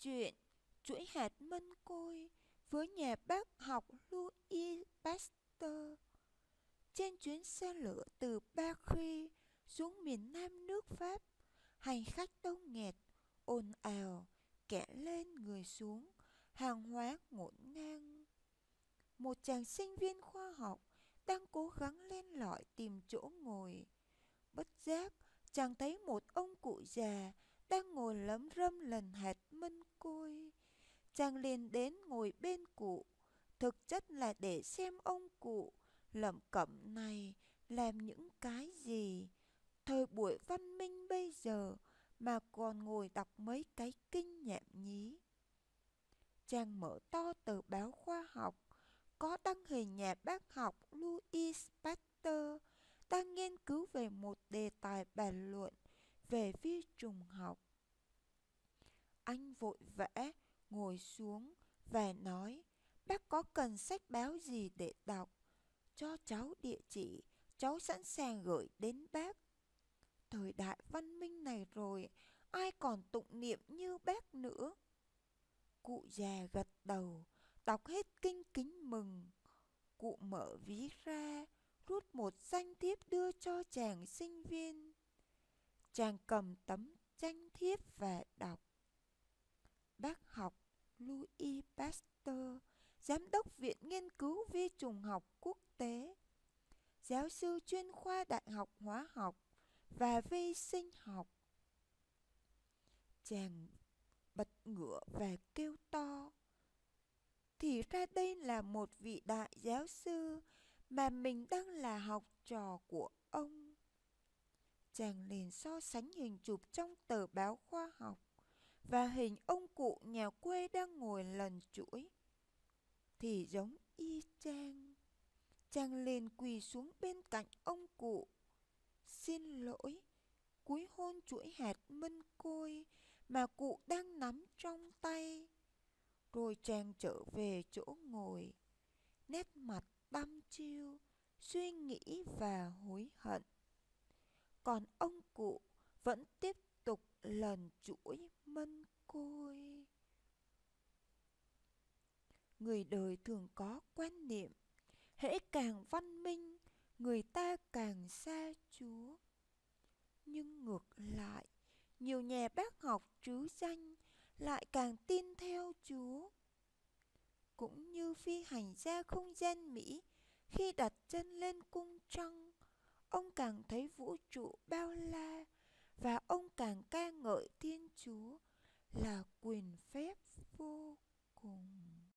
chuyện chuỗi hạt mân côi với nhà bác học Louis Pasteur. Trên chuyến xe lửa từ Paris xuống miền nam nước Pháp, hành khách đông nghẹt, ồn ào, kẻ lên người xuống, hàng hóa ngổn ngang. Một chàng sinh viên khoa học đang cố gắng lên lỏi tìm chỗ ngồi. Bất giác, chàng thấy một ông cụ già đang ngồi lấm râm lần hạt mân côi. Chàng liền đến ngồi bên cụ, thực chất là để xem ông cụ lẩm cẩm này làm những cái gì. Thời buổi văn minh bây giờ mà còn ngồi đọc mấy cái kinh nhảm nhí. Chàng mở to tờ báo khoa học, có đăng hình nhà bác học Louis Pasteur đang nghiên cứu về một đề tài bàn luận về vi trùng học. Anh vội vã ngồi xuống và nói, bác có cần sách báo gì để đọc? Cho cháu địa chỉ, cháu sẵn sàng gửi đến bác. Thời đại văn minh này rồi, ai còn tụng niệm như bác nữa. Cụ già gật đầu, đọc hết kinh kính mừng. Cụ mở ví ra, rút một danh thiếp đưa cho chàng sinh viên chàng cầm tấm tranh thiếp và đọc bác học Louis Pasteur, Giám đốc Viện Nghiên cứu Vi trùng học quốc tế, giáo sư chuyên khoa Đại học Hóa học và Vi sinh học. Chàng bật ngựa và kêu to. Thì ra đây là một vị đại giáo sư mà mình đang là học trò của ông. Chàng liền so sánh hình chụp trong tờ báo khoa học và hình ông cụ nhà quê đang ngồi lần chuỗi. Thì giống y chang. Chàng liền quỳ xuống bên cạnh ông cụ. Xin lỗi, cúi hôn chuỗi hạt mân côi mà cụ đang nắm trong tay. Rồi chàng trở về chỗ ngồi, nét mặt đăm chiêu suy nghĩ và hối hận còn ông cụ vẫn tiếp tục lần chuỗi mân côi. Người đời thường có quan niệm, hễ càng văn minh, người ta càng xa chúa. Nhưng ngược lại, nhiều nhà bác học trứ danh lại càng tin theo chúa. Cũng như phi hành gia không gian mỹ khi đặt chân lên cung trăng ông càng thấy vũ trụ bao la và ông càng